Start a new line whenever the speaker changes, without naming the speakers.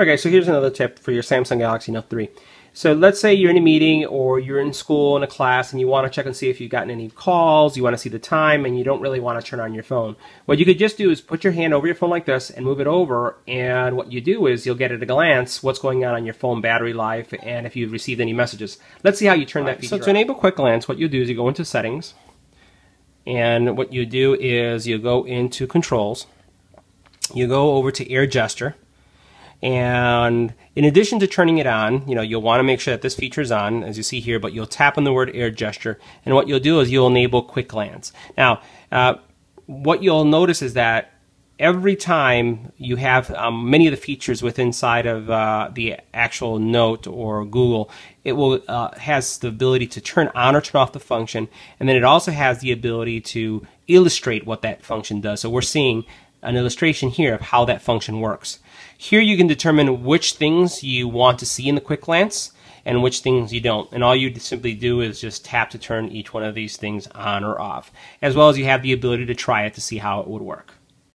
Okay, so here's another tip for your Samsung Galaxy Note 3. So let's say you're in a meeting or you're in school in a class and you want to check and see if you've gotten any calls, you want to see the time, and you don't really want to turn on your phone. What you could just do is put your hand over your phone like this and move it over, and what you do is you'll get at a glance what's going on on your phone battery life and if you've received any messages. Let's see how you turn that feature So to enable quick glance, what you do is you go into settings, and what you do is you go into controls, you go over to air gesture, and in addition to turning it on, you know, you'll want to make sure that this feature is on, as you see here, but you'll tap on the word air gesture. And what you'll do is you'll enable quick glance. Now, uh, what you'll notice is that every time you have um, many of the features within inside of uh, the actual note or Google, it will uh, has the ability to turn on or turn off the function, and then it also has the ability to illustrate what that function does. So we're seeing an illustration here of how that function works. Here you can determine which things you want to see in the quick glance and which things you don't. And all you simply do is just tap to turn each one of these things on or off, as well as you have the ability to try it to see how it would work.